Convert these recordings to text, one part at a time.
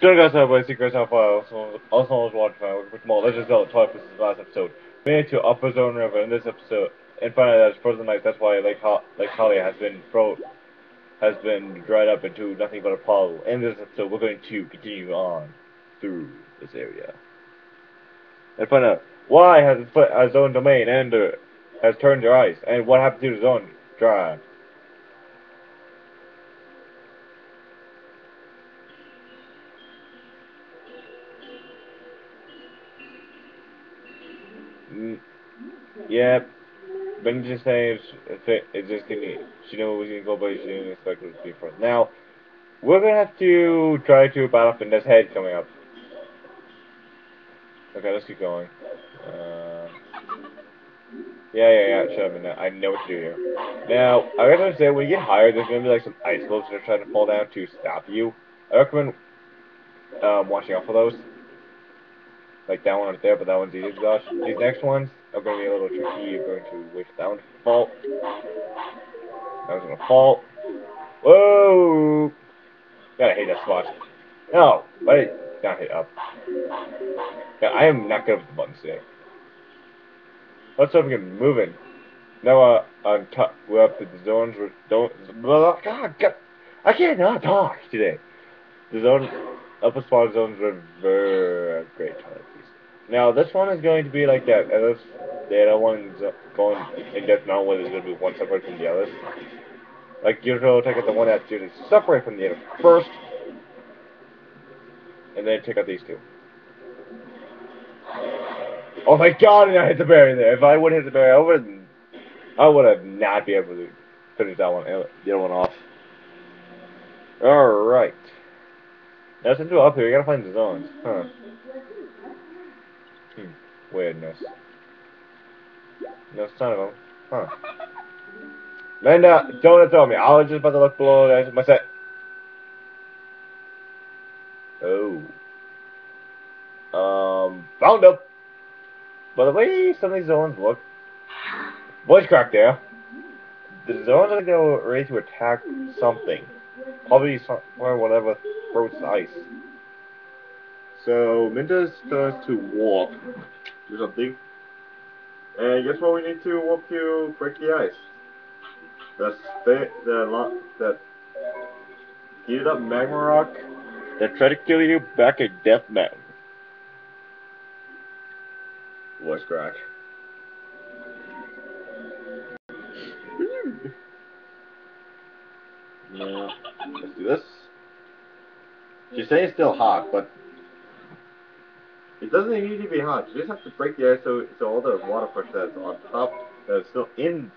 Join us out by Secret Alpha, also, known as Waterfire, with more Legends Zelda 12, this is the last episode. We made it to Upper Zora River in this episode, and find out that it's frozen ice, that's why Lake, Ho Lake Hylia has been fro has been dried up into nothing but a puddle. In this episode, we're going to continue on through this area. And find out why has it split zone domain and uh, has turned to ice, and what happened to the zone drive. Mm, yep. Ben just saying it's just gonna she knows we can go but she didn't expect it to be first. Now we're gonna have to try to battle Finda's head coming up. Okay, let's keep going. Uh, yeah, yeah, yeah, shut up I know what to do here. Now, I gotta say, when you get higher, there's gonna be like some ice globes that are trying to fall down to stop you. I recommend um, watching out for those. Like that one right there, but that one's easy dodge. These next ones are going to be a little tricky. You're going to wish that one to fall. That one's going to fall. Whoa! Gotta hate that spot. No, wait. Not hit up. Yeah, I am not good with the buttons today. Let's hope we can move in. Now, uh, on top, we're up to the zones. We're, don't, God, God, I can't not talk today. The zone, upper spot zones were very great times. Now, this one is going to be like that. And this, the other one's going in depth now going to be one separate from the other. Like, usually take out the one that's usually separate from the other first. And then take out these two. Oh my god, and I hit the barrier there. If I would hit the barrier, I would I would have not be able to finish that one, uh, the other one off. Alright. Now since we're up here, we gotta find the zones. Huh. Weirdness. No son of them. Huh. Linda, don't tell me. I was just about to look below the my set. Oh. Um, found them. By the way some of these zones look, voice crack there. The zones are ready to attack something. Probably some, or whatever throws ice. So Minda starts to walk or something. And guess what we need to walk to break the ice? That's the the that heated up magma rock that tried to kill you back at Death Mountain. Voice crack. Hmm. Yeah. Let's do this. She's saying it's still hot, but it doesn't need to be hot. You just have to break the ice so, so all the water pressure that's on top, uh, that's still in,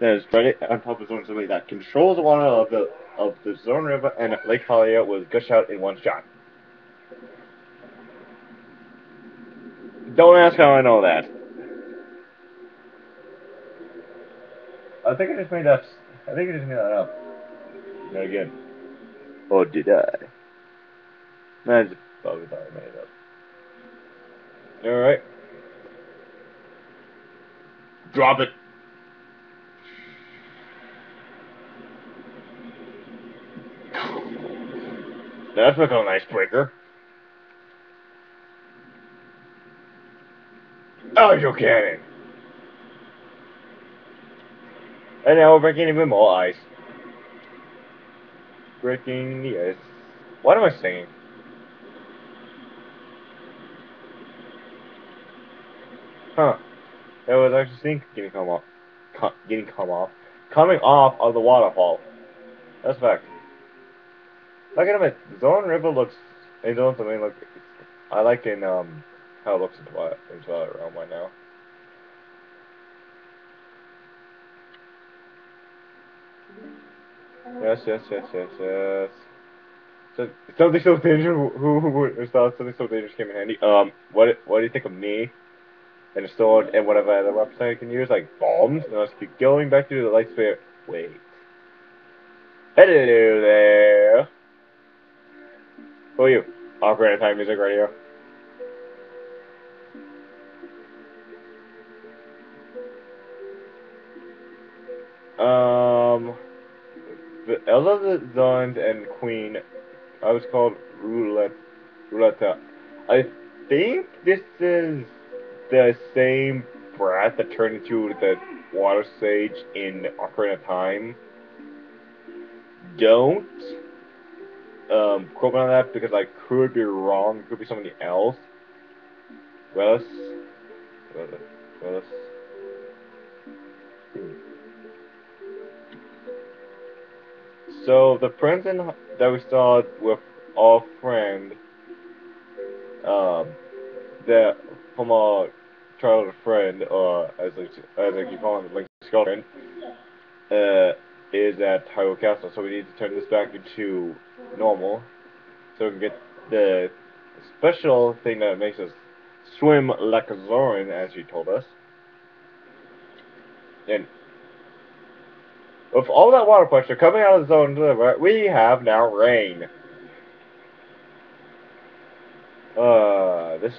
that is right on top of Zone somebody that controls the water of the of the Zora River and Lake Hylia will gush out in one shot. Don't ask how I know that. I think I just made that. I think I just made that up. Not again. Or did I? Just probably thought I made it up. Alright. Drop it. That's like a nice breaker. Oh, you're kidding. And now we're breaking even more ice. Breaking the ice. What am I singing? Huh. It was actually seen getting come off. getting come off. Coming off of the waterfall. That's fact. Look at him. Zora River looks. In Zone something look. I like in um how it looks in Twilight, in Twilight Realm right now. Yes, yes, yes, yes, yes. So, something so dangerous. Who who would thought something so dangerous came in handy? Um, what what do you think of me? And sword and whatever other weapons I can use, like bombs. And let's keep going back to the light sphere. Wait. Hello there. Who are you? Operator Time Music Radio. Um, the Elizabeth and Queen, I was called Roulette Ruleta. I think this is the same brat that turned into the water sage in Ocarina of Time. Don't um, quote me on that because I could be wrong. It could be somebody else. Willis. Willis. Willis. So the prince in, that we saw with our friend, um, that from our childhood friend, or as I, as I keep calling Link's girlfriend, uh, is at Hyrule Castle. So we need to turn this back into normal, so we can get the special thing that makes us swim like a Zoran, as she told us. And with all that water pressure coming out of the zone we have now rain. Uh, this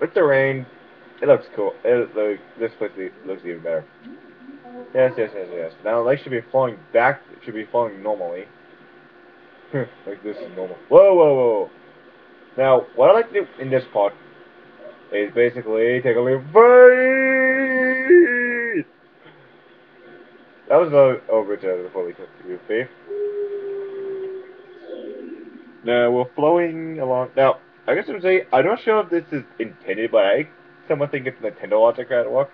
with the rain, it looks cool. It, the, this place looks even better. Yes, yes, yes, yes. Now the lake should be flowing back. It should be flowing normally. like this is normal. Whoa, whoa, whoa. Now, what I like to do in this part is basically take a little breathe. That was a over to the fully you faith. Now we're flowing along. Now, I guess I'm saying I'm not sure if this is intended, but I somewhat think it's Nintendo logic at work.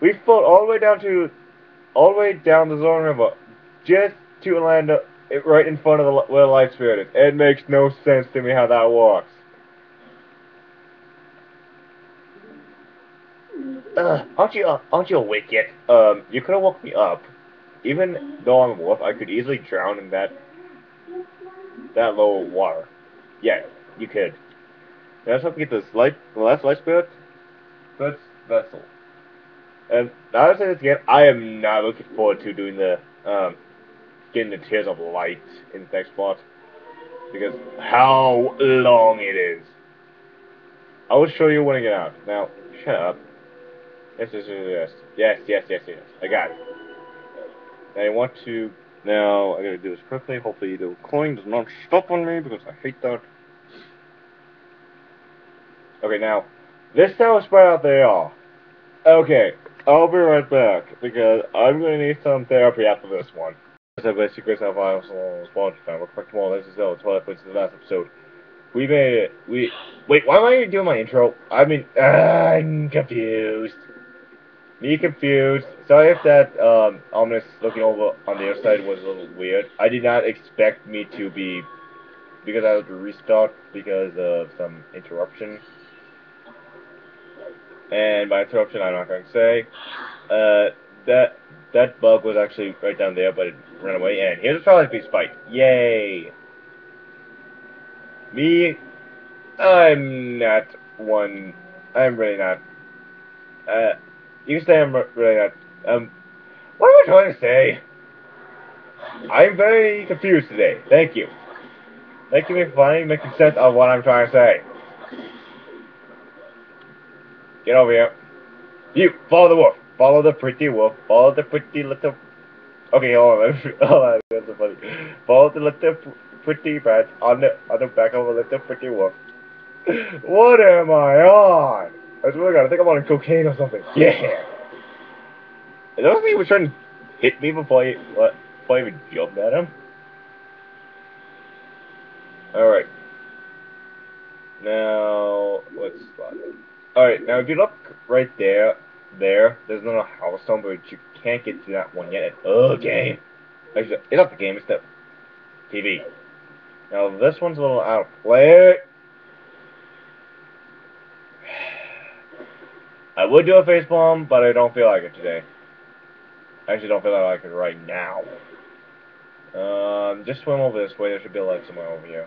We float all the way down to, all the way down the Zoran River, just to land uh, right in front of the where the light spirit is. It makes no sense to me how that works. Uh, aren't you uh, aren't you awake yet? Um, you could have woke me up. Even though I'm a wolf, I could easily drown in that that low water. Yeah, you could. Let's hope we get this light, the last light spirit. That's vessel. And now I say this again, I am not looking forward to doing the um, getting the tears of light in the next part because how long it is. I will show you when I get out. Now, shut up. Yes, yes, yes, yes, yes, yes, yes, yes. I got it. Now I want to. Now I gotta do this quickly. Hopefully the coin does not stop on me because I hate that. Okay, now this tower spread out they are. Okay, I'll be right back because I'm gonna need some therapy after this one. So basically, Chris Alpha sponsor time. We're back tomorrow. This is the 12 points to the last episode. We made it. We wait. Why am I doing my intro? I mean, uh, I'm confused. Me confused. Sorry if that um, ominous looking over on the other side was a little weird. I did not expect me to be because I had to restart because of some interruption. And by interruption, I'm not going to say. Uh, that that bug was actually right down there, but it ran away. And here's a Twilight Beast fight. Yay! Me, I'm not one. I'm really not. Uh, you can say I'm really not. Um, what am I trying to say? I'm very confused today. Thank you. Thank you for finally making sense of what I'm trying to say. Get over here. You, follow the wolf. Follow the pretty wolf. Follow the pretty little... Okay, hold on. hold on. That's so funny. Follow the little pretty brat on the, on the back of a little pretty wolf. what am I on? I swear to God, I think I'm on cocaine or something. Yeah. He was trying to hit me before I, what, before I even jumped at him. Alright. Now, let's spot it. Alright, now if you look right there, there, there's another house stone, but you can't get to that one yet. Oh, game. Actually, it's not the game, it's the TV. Now, this one's a little out of play. I would do a face bomb, but I don't feel like it today. I actually don't feel like it right now. Um, just swim over this way. There should be a light somewhere over here.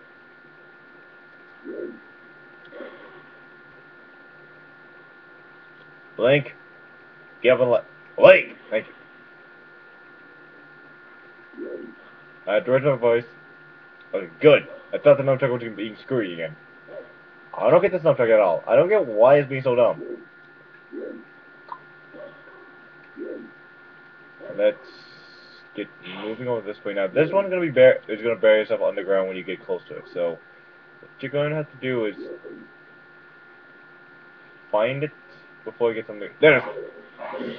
Blink. Give a. Blink! Thank you. Uh, direct my voice. Okay, good. I thought the nunchuck was being screwy again. I don't get this nunchuck at all. I don't get why it's being so dumb. Let's get moving over this way now. This one's gonna be bear is gonna bury itself underground when you get close to it. So What you're going to have to do is find it before it gets on the. It is.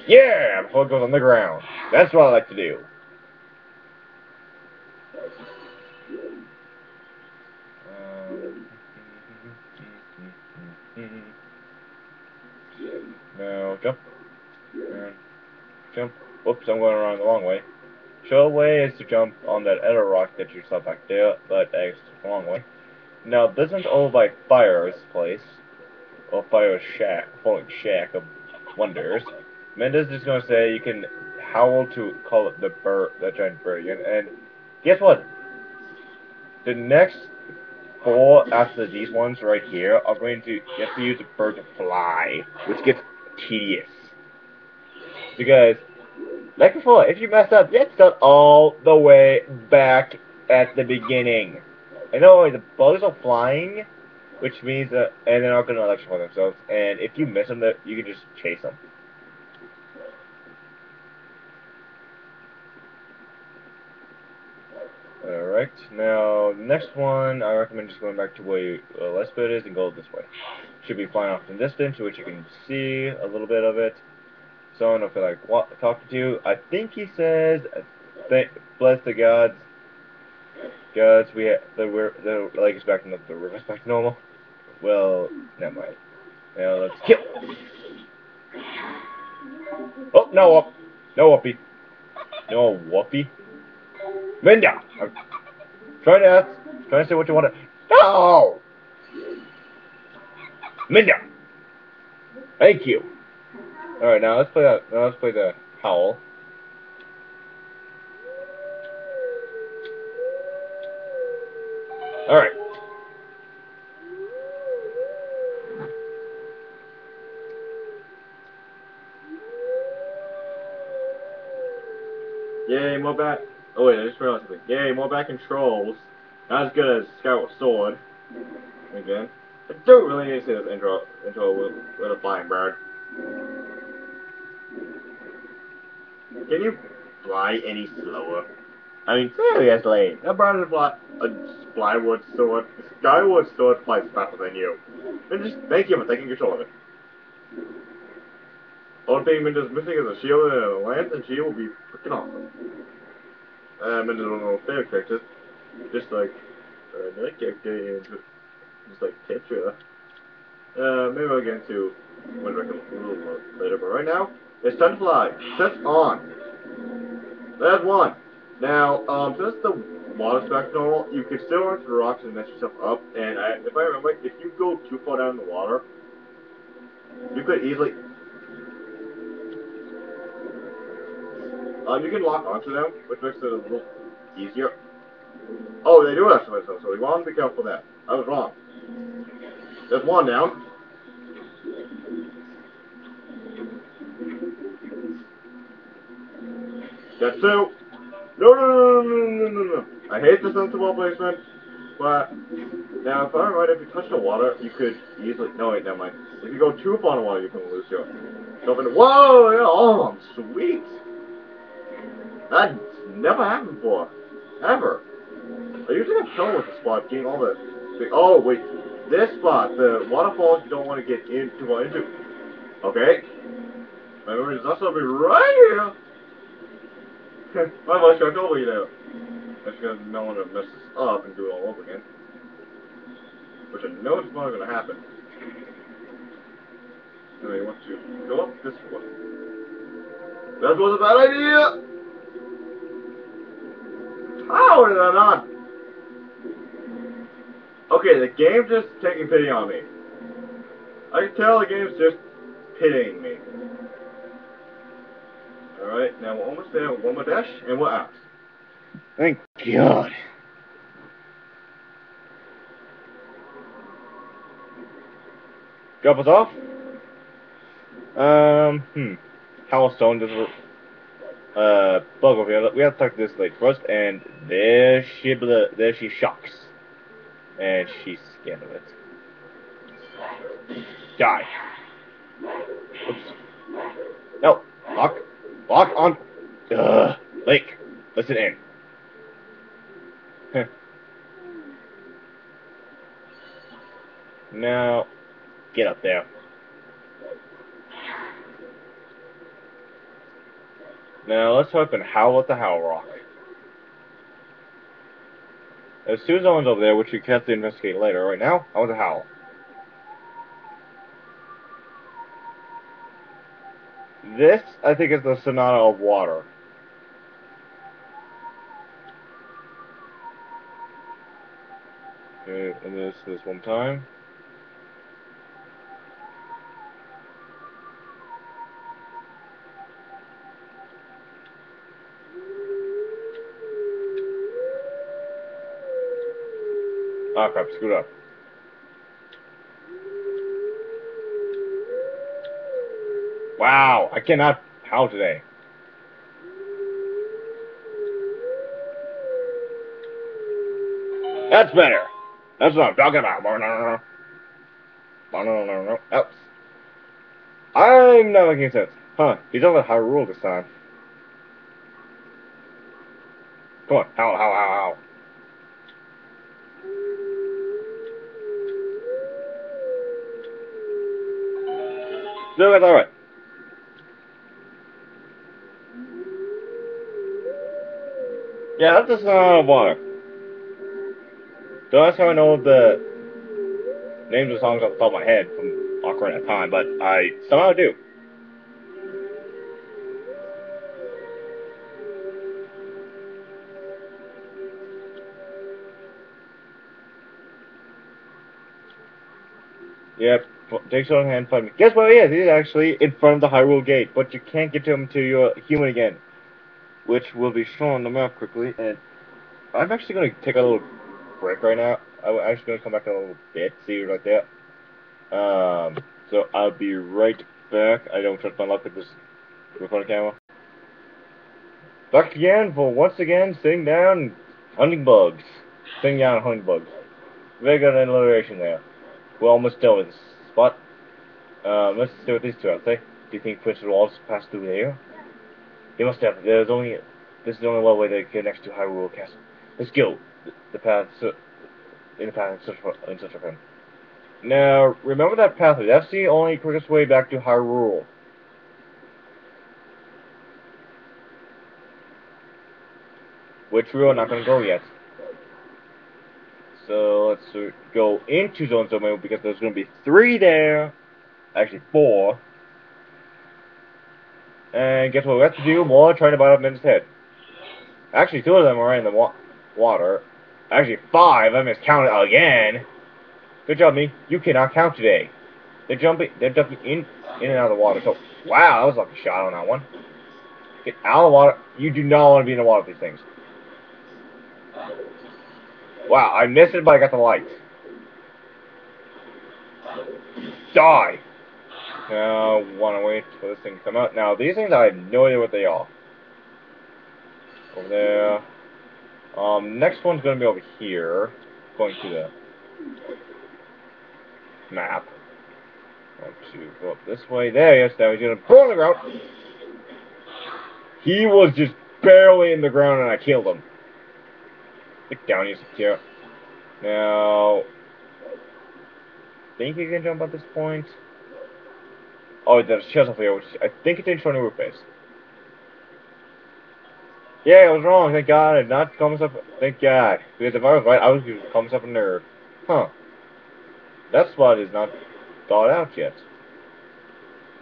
Yeah, before it goes on the ground. That's what I like to do. Um, now jump. Jump. Whoops, I'm going around the long way. Show way is to jump on that other rock that you saw back there, but it's the long way. Now, this is over by Fyer's place, or Fyer's shack, falling shack of wonders. Mendes is going to say you can howl to call it the bird, the giant bird and guess what? The next four after these ones right here are going to get to use the bird to fly, which gets tedious. Because like before, if you mess up, get start all the way back at the beginning. I know the bugs are flying, which means that, and they're not going to electrify themselves, and if you miss them, you can just chase them. Alright, now, next one, I recommend just going back to where you, uh, Lesbeth is and go this way. Should be flying off in distance, which you can see a little bit of it someone if like what talking to. you. I think he says, "Thank bless the gods, gods we have, the we're the lake is back to the river's back to normal." Well, never mind. Now let's kill. Oh no up, no whoopee, no whoopee. Minda, I'm trying to ask, trying to say what you want to. No, Minda. Thank you. Alright, now let's play that. Now let's play the howl. Alright. Yay, more back. Oh wait, I just realized something. Yay, more back controls. Not as good as Skyward Sword. Again. I don't really need to see this intro intro with, with a flying bird. Can you fly any slower? I mean, seriously, that bird is fly a skyward sword. A skyward sword flies faster than you. And just thank you for taking control of it. Only thing Minda's missing is a shield and a lance, and she will be freaking awesome. Uh, Minda's one of my favorite characters. Just like uh, another character, and just like Tetra. Uh, maybe I'll get into Wind a little later, but right now, it's time to fly. Set on. There's one. Now, um, since the water's back normal, you can still run to the rocks and mess yourself up. And I, if I remember, if you go too far down in the water, you could easily. Um, you can lock onto them, which makes it a little easier. Oh, they do have some so we want to be careful that. I was wrong. There's one down. Got two. No, no, no, no, no, no, no. I hate the sensible placement, but now if I'm right, if you touch the water, you could easily. No, wait, never mind. If you go too far in the water, you can lose your. Whoa! Yeah, oh, sweet. That never happened before, ever. I usually have trouble with the spot, getting all the. the oh wait, this spot, the waterfalls you don't want to get in too far into. Okay. My memory is also be right here. My voice cracked over you know. That's because no one to mess this up and do it all over again. Which I know is not to happen. Anyway, you want to go up this one. That was a bad idea! Okay, the game's just taking pity on me. I can tell the game's just pitying me. Alright, now we're almost there. One more dash, and we're out. Thank God. Drop us off? Um, hmm. How Stone does it? Uh, bug over here. We have to talk to this lady first, and there she, there she shocks. And she's scared of it. Die. Oops. No, lock. Lock on. Ugh. Lake, listen in. Now, get up there. Now, let's hope and howl at the Howl Rock. There's two zones over there, which we have to investigate later. Right now, I want to howl. This, I think, is the Sonata of Water. Okay, and this this one time. Ah, crap, screwed up. Wow, I cannot how today. That's better. That's what I'm talking about. Oh. I'm not making sense. Huh, he's over Hyrule this time. Come on, how, how, how, how. So that's alright. Yeah, that's just not of water. So that's how I know the names of songs off the top of my head from Ocarina of Time, but I somehow do. Yep, takes on hand find me. Guess what? Yeah, he's actually in front of the Hyrule Gate, but you can't get to him until you're human again, which will be shown on the map quickly. And I'm actually going to take a little break right now. I'm actually going to come back in a little bit, see you right there. Um, so I'll be right back. I don't trust my luck with this recording camera. Back again for once again sitting down hunting bugs. Sitting down hunting bugs. Very good alliteration there. We're almost done with this spot. Um, let's see what these two have to say. Do you think Prince Walls pass through here? He must have. There's only. This is the only way to get next to Hyrule Castle. Let's go. The, the path. So, in the path in search, for, in search of him. Now, remember that pathway. That's the only quickest way back to Hyrule. Which we're not going to go yet. So let's go into Zone Zone because there's going to be three there. Actually, four. And guess what we have to do? More trying to bite up Min's head. Actually, two of them are in the wa water. Actually, five. I miscounted again. Good job, me. You cannot count today. They're jumping. They're jumping in, in and out of the water. So, wow, that was like a shot on that one. Get out of the water. You do not want to be in the water with these things. Wow, I missed it, but I got the light. Die! Now, want to wait for this thing to come out. Now, these things, I have no idea what they are. Over there. Um, next one's going to be over here. Going to the map. Want to go up this way. There he is. Now he's to pull on the ground. He was just barely in the ground and I killed him. Look down, you secure. Now, think you can jump at this point. Oh, there's chest over here, which I think it's in front roof base. Yeah, I was wrong. Thank God. I did not call myself. Thank God. Because if I was right, I was going to call myself a nerd. Huh. That spot is not thought out yet.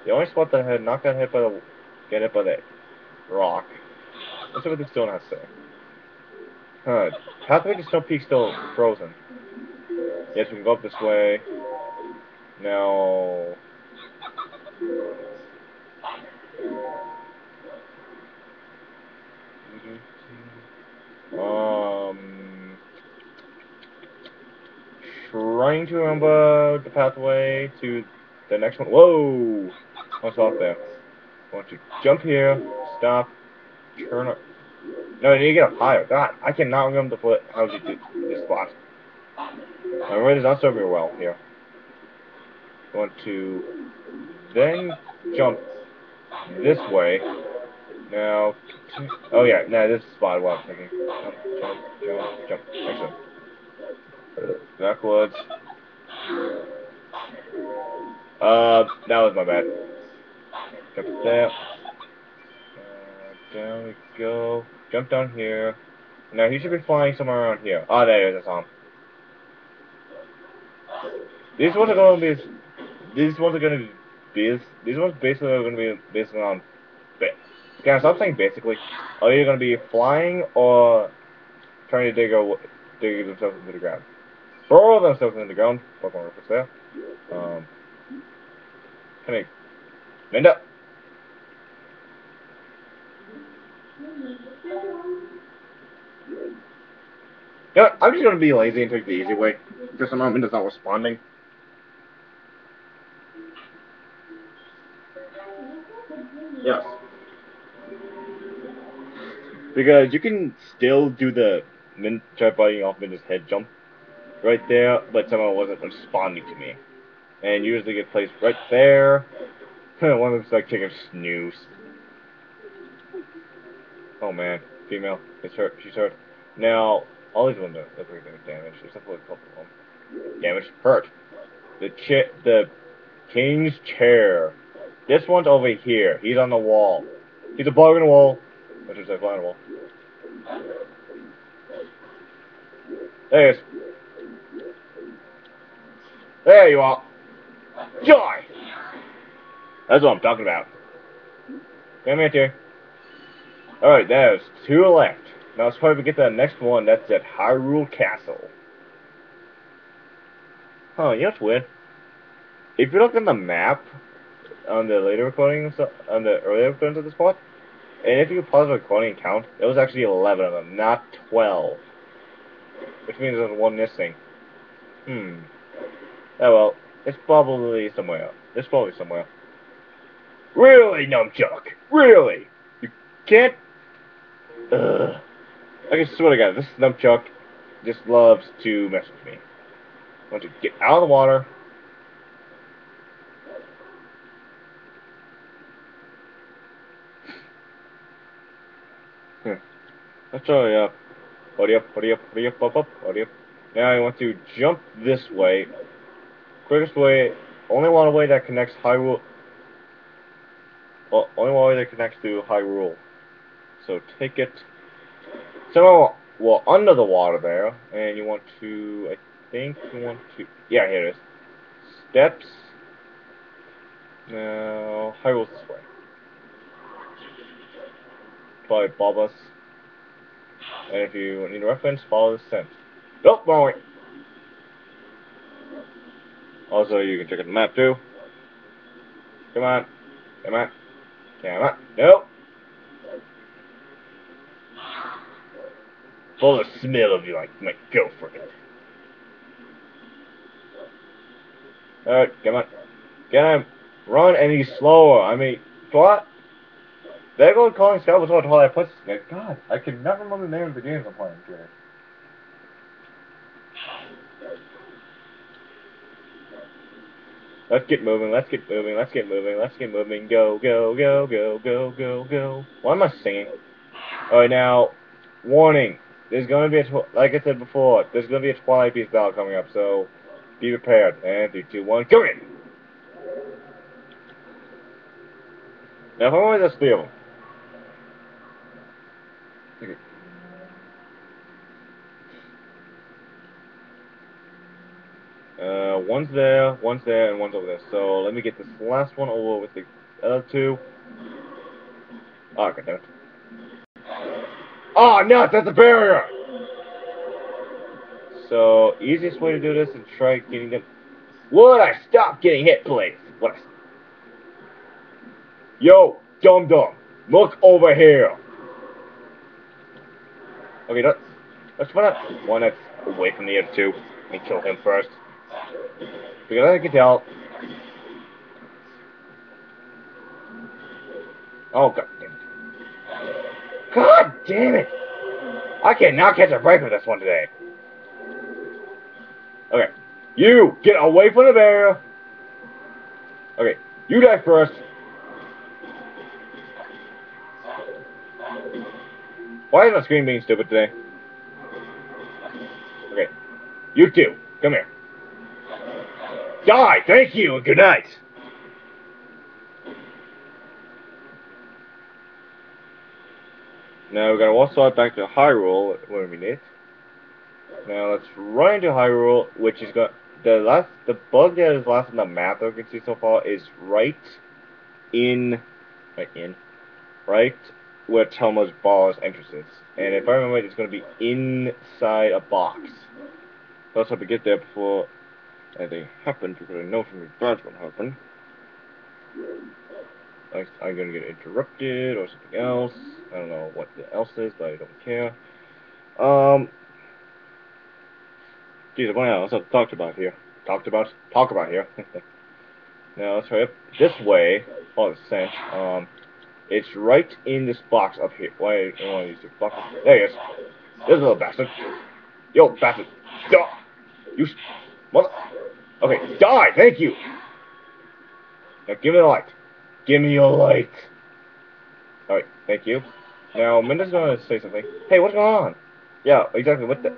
The only spot that I had not got hit by the get hit by the rock. Let's see what the stone has to say. Huh. Pathway to Snow Peak still frozen. Yes, we can go up this way. Now... Um... Trying to remember the pathway to the next one. Whoa! What's off there? I want to jump here, stop, turn up. No, you need to get up higher. God, I cannot remember the foot. How to do this spot. My is not serving me well here. Want to then jump this way. Now, oh yeah, now this is spot what I'm thinking. Jump, jump, jump, jump. Excellent. Backwards. Uh, that was my bad. Jump there. Uh, down we go. Jump down here. Now he should be flying somewhere around here. Oh, there he is. Saw him. These ones are going to be. These ones are going to be. These ones basically are going to be basically on. Can I stop saying basically? Are you going to be flying or trying to dig, a, dig themselves into the ground? Burrow themselves into the ground. Pokemon reference there. Um, can I... Linda! You know? I'm just gonna be lazy and take the easy way. Because moment Minda's not responding. Yes. Because you can still do the Min try biting off Minda's head jump right there, but someone wasn't responding to me. And usually get placed right there. One of them's like taking snooze. Oh man, female. It's hurt. She's hurt. Now, all these ones look like they're damaged, except for a couple of them. Damaged. Hurt. The cha the king's chair. This one's over here. He's on the wall. He's a bug on the wall. Which is a fly on the wall. There he is. There you are. Joy! That's what I'm talking about. Come here, dear. Alright, there's two left. Now let's probably get the next one. That's at Hyrule Castle. Huh, you know what's weird? If you look on the map, on the later recordings, on the earlier recordings of this part, and if you pause the recording and count, it was actually 11 of them, not 12. Which means there's one missing. Hmm. Oh well, it's probably somewhere. It's probably somewhere. Really, Numchuck? Really? You can't... Ugh. I can what I got. this Numchuck just loves to mess with me. I want to get out of the water. Hmm. Let's try up. Hurry up, hurry up, hurry up, up, up, hurry up. Now I want to jump this way. Quickest way, only one way that connects Hyrule. Well, only one way that connects to Hyrule. So take it. So, well, under the water there, and you want to, I think you want to, yeah, here it is. Steps. Now, Hyrule's this way. By Bulbous. And if you need a reference, follow the scent. Nope, wrong way. Also, you can check out the map too. Come on. Come on. Come on. Nope. Full of smell of you like my girlfriend. Alright, come on. Get him. Run any slower. I mean, what? They're going calling was all I put. God, I can never remember the name of the games I'm playing today. Let's get moving, let's get moving, let's get moving, let's get moving. Go, go, go, go, go, go, go. Why am I singing? Alright, now, warning. There's going to be a, like I said before, there's going to be a Twilight Beast battle coming up, so be prepared. And 3, 2, 1, go in! Now, if I'm only there's three of them. Okay. Uh, one's there, one's there, and one's over there. So let me get this last one over with the other two. Oh, okay, it. Oh, no, that's a barrier! So, easiest way to do this is try getting them... Would I stop getting hit, please? What? Yo, dum dum, look over here. Okay, let's let's find out one that's away from the other two. Let me kill him first. Because I can tell. Oh god. God damn it! I cannot catch a break with this one today. Okay. You get away from the barrier. Okay, you die first. Why is my screen being stupid today? Okay. You two, come here. Die! Thank you, and good night! Now we're gonna walk slide back to Hyrule when we need. Now let's run into Hyrule, which is got the last the bug that is last on the map that we can see so far is right in right in right where Telma's Ball's entrance is. And if I remember right, it's gonna be inside a box. So let's hope we get there before anything happens because I know something bad's gonna happen. I'm gonna get interrupted or something else. I don't know what the else is, but I don't care. Um, geez, what else I've talked about here? Talked about? Talk about here. now let's hurry up this way. Oh, the scent. Um, it's right in this box up here. Why? I want to use the box. There he is. This little bastard. Yo, bastard. Die. You mother. Okay, die. Thank you. Now give me the light. Give me your light. Alright, thank you. Now, Minda's gonna say something. Hey, what's going on? Yeah, exactly. What the?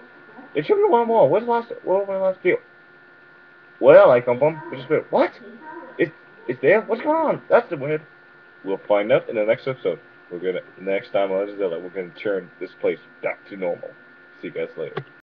It should be one more. What's the last? What was my last deal? Well, I come from. It's just what? It's it's there. What's going on? That's the weird. We'll find out in the next episode. We're gonna next time on Zilla, we're gonna turn this place back to normal. See you guys later.